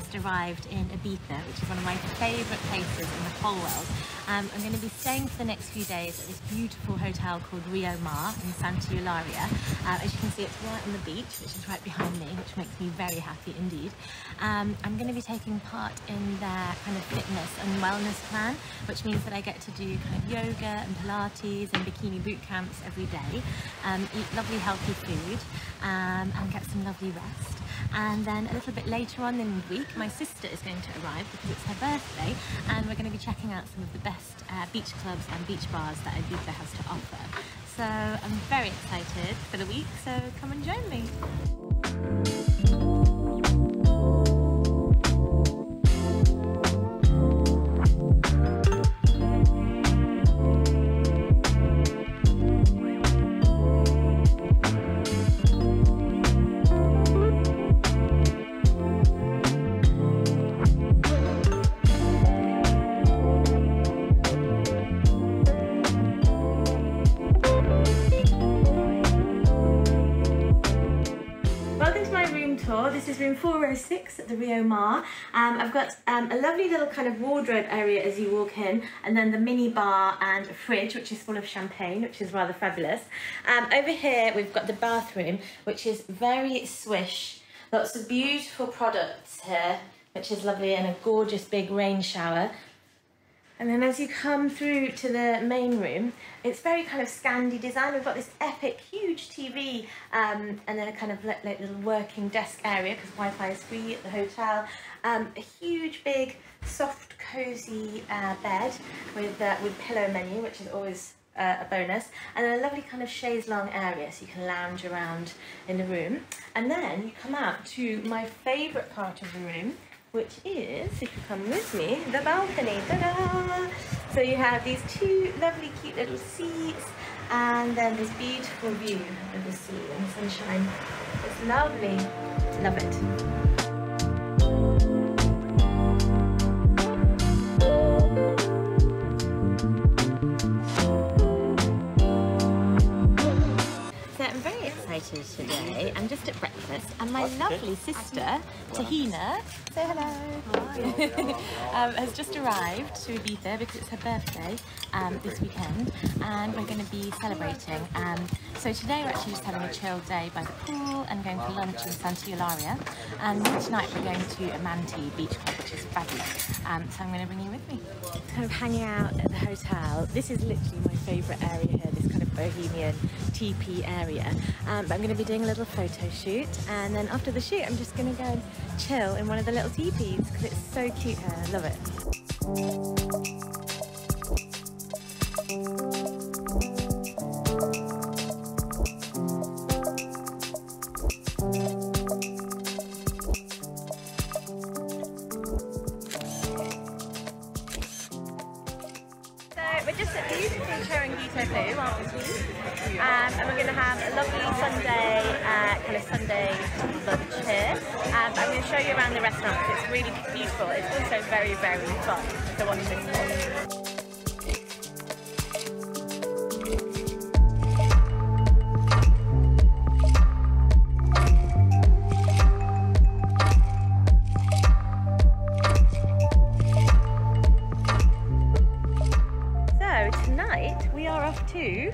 just arrived in Ibiza, which is one of my favourite places in the whole world. Um, I'm going to be staying for the next few days at this beautiful hotel called Riomar in Santa Eularia. Uh, as you can see, it's right on the beach, which is right behind me, which makes me very happy indeed. Um, I'm going to be taking part in their kind of fitness and wellness plan, which means that I get to do kind of yoga and Pilates and bikini boot camps every day, um, eat lovely healthy food um, and get some lovely rest. And then a little bit later on in the week, my sister is going to arrive because it's her birthday and we're going to be checking out some of the best uh, beach clubs and beach bars that Ibiza has to offer. So I'm very excited for the week, so come and join me. The Riomar. Um, I've got um, a lovely little kind of wardrobe area as you walk in, and then the mini bar and a fridge, which is full of champagne, which is rather fabulous. Um, over here, we've got the bathroom, which is very swish. Lots of beautiful products here, which is lovely, and a gorgeous big rain shower. And then as you come through to the main room, it's very kind of Scandi design. We've got this epic, huge TV, um, and then a kind of like, little working desk area because Wi-Fi is free at the hotel. Um, a huge, big, soft, cozy uh, bed with uh, with pillow menu, which is always uh, a bonus, and then a lovely kind of chaise-longue area so you can lounge around in the room. And then you come out to my favourite part of the room, which is, if you come with me, the balcony. Ta-da! So you have these two lovely, cute little seats, and then this beautiful view of the sea and the sunshine. It's lovely. Love it. I'm excited today. I'm just at breakfast and my lovely sister, Tahina, say hello, um, has just arrived to Ibiza because it's her birthday um, this weekend and we're going to be celebrating. Um, so today we're actually just having a chill day by the pool and going for lunch in Santa Eulalia and tonight we're going to Amante Beach Club which is fabulous. Um, so I'm going to bring you with me. Kind of hanging out at the hotel. This is literally my favourite area here, this kind of bohemian teepee area. Um, but I'm going to be doing a little photo shoot and then after the shoot I'm just going to go and chill in one of the little teepees because it's so cute here. I love it. Show you around the restaurant because it's really beautiful. It's also very, very fun. So watch this. So tonight we are off to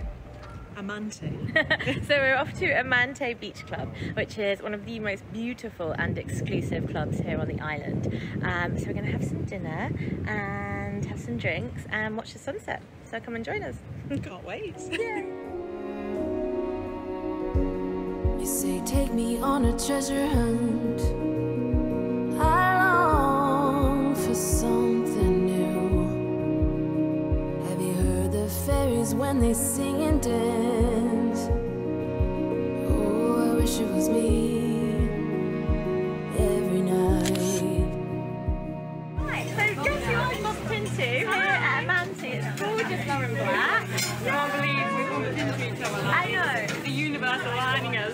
Amante. so we're off to Amante Beach Club, which is one of the most beautiful and exclusive clubs here on the island. Um, so we're going to have some dinner and have some drinks and watch the sunset. So come and join us. Can't wait. You say, take me on a treasure hunt. I long for something new. Have you heard the fairies when they sing and dance?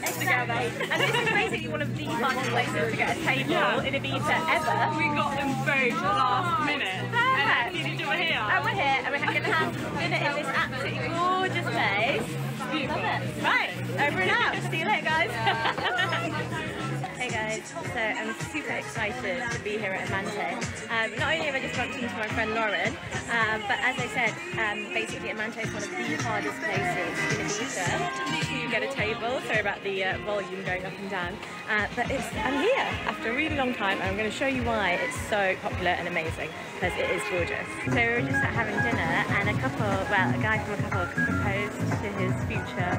Exactly. together. And this is basically one of the hardest places to get a table yeah. in Ibiza ever. We got them both last oh, minute. Uh, perfect. And we're here. And we're here, and we're going to have dinner in this absolutely gorgeous place. Love it. Right, over and out. See you later, guys. Hey guys, so I'm super excited to be here at Amante. Um, not only have I just bumped into my friend Lauren, um, but as I said, um, basically Amante is one of the hardest places in Ibiza to get a table. Sorry about the uh, volume going up and down. Uh, but it's, I'm here after a really long time and I'm going to show you why it's so popular and amazing because it is gorgeous. So we were just having dinner and a couple, well a guy from a couple proposed to his future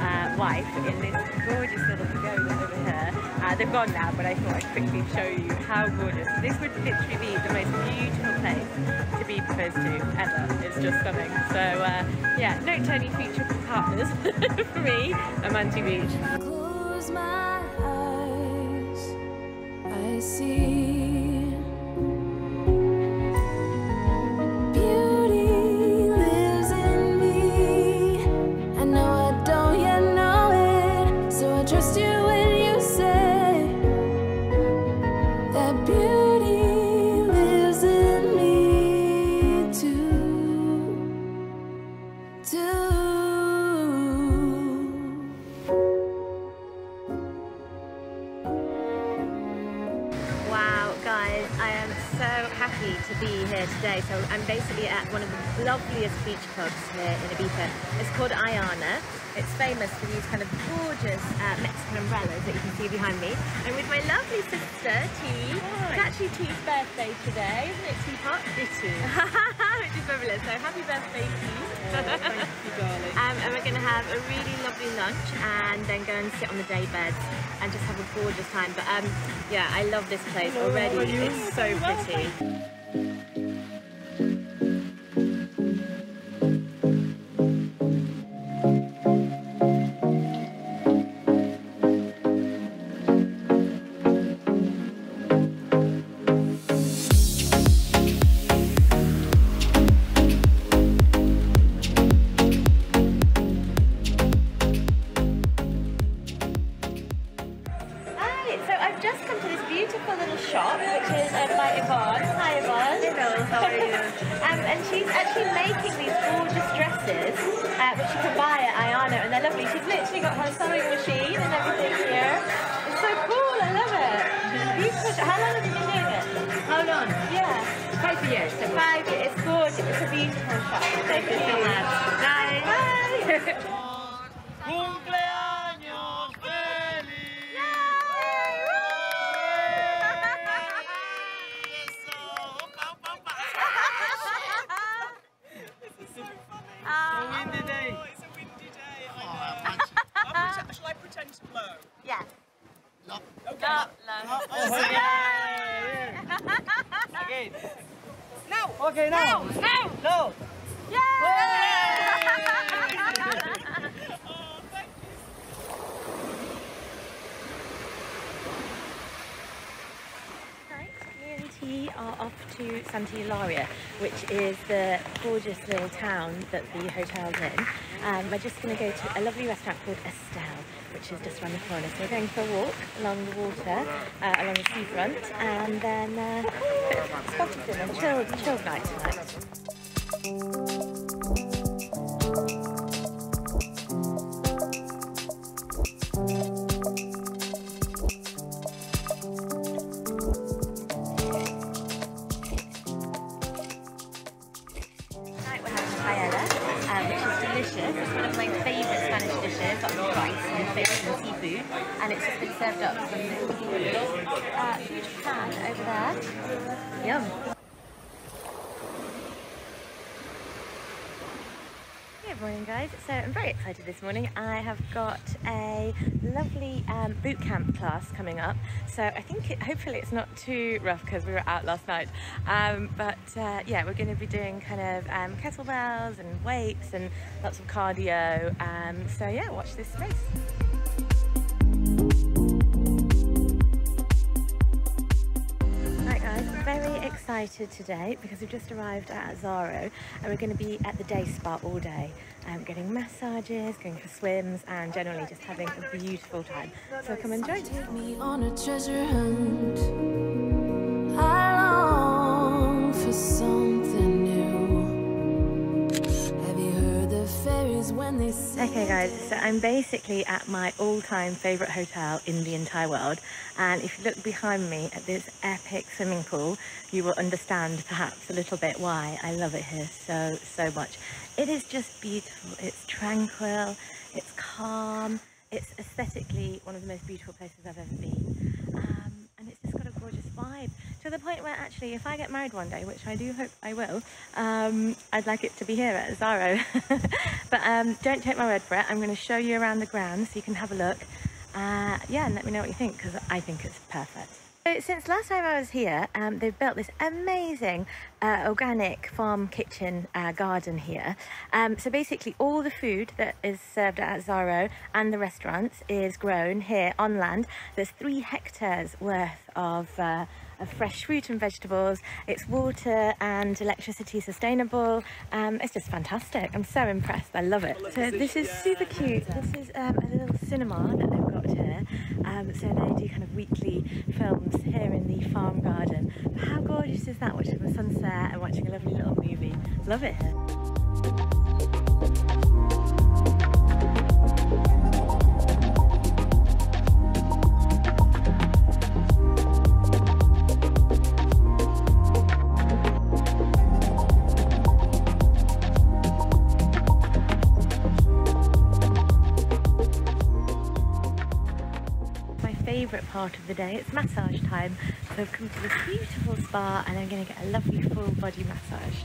uh, wife in this gorgeous little pagoda over here. Uh, they've gone now but I thought I'd quickly show you how gorgeous. This would literally be the most beautiful place to be proposed to ever. It's just stunning. So uh, yeah, no to any future partners for me, Amante Beach. Loveliest beach clubs here in Ibiza. It's called Aiyanna. It's famous for these kind of gorgeous uh, Mexican umbrellas that you can see behind me. I'm with my lovely sister, T. It's actually T's birthday today, isn't it, Teapot? It is. Which is fabulous. So happy birthday, T. Thank you, darling. Um, and we're going to have a really lovely lunch and then go and sit on the day beds and just have a gorgeous time. But um, yeah, I love this place Hello, already. It's so pretty. Hi, beautiful little shop, which is owned by Yvonne. Hi Yvonne. Hello, how are you? um, and she's actually making these gorgeous dresses, uh, which you can buy at Aiyanna, and they're lovely. She's literally got her sewing machine and everything here. It's so cool, I love it. Beautiful. How long have you been doing it? How long? Yeah. Five years. So five years. It's gorgeous. It's a beautiful shop. Thank you so much. Bye. Bye. ¡Cumpleaños feliz! Eso, opa, opa, opa. Ah. Windy day. It's a windy day. Oh, I much- know. I'll pretend- Shall I pretend to blow? Yeah. love- Okay. Love. Oh, yeah, yeah. Again. Now. Okay, now. No. Tonight, me and T are off to Santa Eulalia, which is the gorgeous little town that the hotel's in. Um, we're just going to go to a lovely restaurant called Estelle, which is just around the corner. So we're going for a walk along the water, uh, along the seafront, and then uh, a bit of chilled, chilled night. Tonight is. One of my favourite Spanish dishes, lots of rice and fish and seafood, and it's just been served up from this huge pan over there. Yum. Hey everyone guys, so I'm very excited this morning. I have got a lovely um, boot camp class coming up. So I think it, hopefully it's not too rough because we were out last night. Um, but uh, yeah, we're going to be doing kind of um, kettlebells and weights and lots of cardio. Um, so yeah, watch this space. Excited today because we've just arrived at Zaro and we're going to be at the day spa all day, um, getting massages, going for swims and generally just having a beautiful time. So come and join. Take me on a treasure hunt. I long for something Okay guys, so I'm basically at my all-time favourite hotel in the entire world and if you look behind me at this epic swimming pool you will understand perhaps a little bit why I love it here so so much. It is just beautiful, it's tranquil, it's calm, it's aesthetically one of the most beautiful places I've ever been. Um, and it's just got a gorgeous vibe to the point where actually if I get married one day, which I do hope I will, um, I'd like it to be here at Zaro. but um, don't take my word for it. I'm going to show you around the grounds so you can have a look. Uh, yeah, and let me know what you think because I think it's perfect. So since last time I was here, um, they've built this amazing uh, organic farm kitchen uh, garden here. Um, so basically all the food that is served at Zaro and the restaurants is grown here on land. There's three hectares worth of uh, of fresh fruit and vegetables. It's water and electricity sustainable. Um, it's just fantastic. I'm so impressed. I love it. So this is super cute. This is um, a little cinema that they've got here. Um, so they do kind of weekly films here in the farm garden. But how gorgeous is that? Watching the sunset and watching a lovely little movie. Love it here. Part of the day. It's massage time. So I've come to this beautiful spa and I'm going to get a lovely full body massage.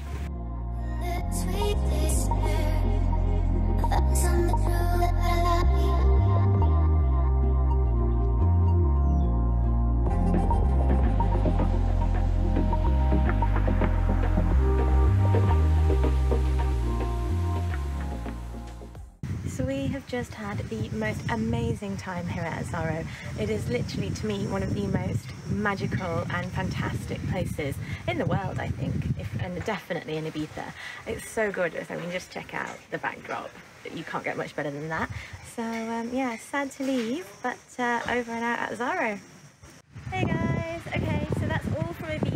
Just had the most amazing time here at Zaro. It is literally to me one of the most magical and fantastic places in the world I think, if, and definitely in Ibiza. It's so gorgeous, I mean just check out the backdrop. You can't get much better than that. So um, yeah, sad to leave, but uh, over and out at Zaro. Hey guys, okay, so that's all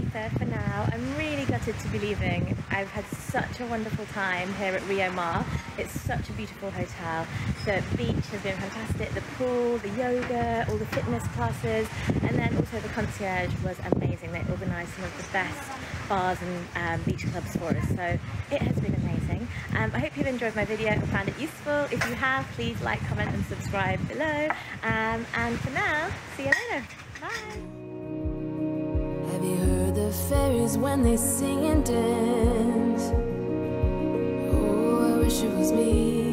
Ibiza for now. I'm really gutted to be leaving. I've had such a wonderful time here at Riomar. It's such a beautiful hotel. The beach has been fantastic, the pool, the yoga, all the fitness classes, and then also the concierge was amazing. They organised some of the best bars and um, beach clubs for us, so it has been amazing. Um, I hope you've enjoyed my video and found it useful. If you have, please like, comment and subscribe below. Um, and for now, see you later. Bye. Have you heard the fairies when they sing and dance? Oh, I wish it was me.